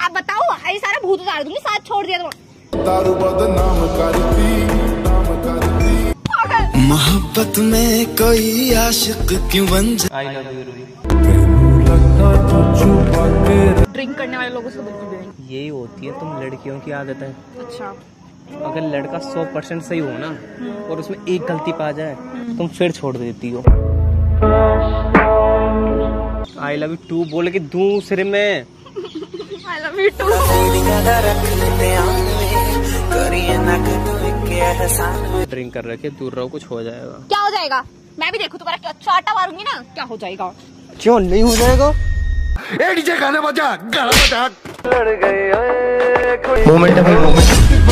आप बताओ ये सारा भूत उतार दूँगी साथ छोड़ दिया तो। दारू बदनाम करती नाम करती मोहब्बत में कोई आशिक क्यों बन जाए I love you Roohi drink करने वाले लोगों से बिल्कुल यही होती है तुम लड़कियों की आदत है। अच्छा। अगर लड़का सौ परसेंट सही हो ना और उसमें एक गलती पा जाए तुम फिर छोड़ देती हो। आई लव यू टू बोल के दूसरे में। I love you too drink कर रखे दूर रहो कुछ हो जाएगा। क्या हो जाएगा? मैं भी देखू तुम्हारा क्या चाटा मारूँगी ना? क्या हो जाएगा? क्यों नहीं हो जाएगा? ए डीजे गाने बजा गाना बजा। मोमेंट है भाई मोमेंट